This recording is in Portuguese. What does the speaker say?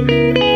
Música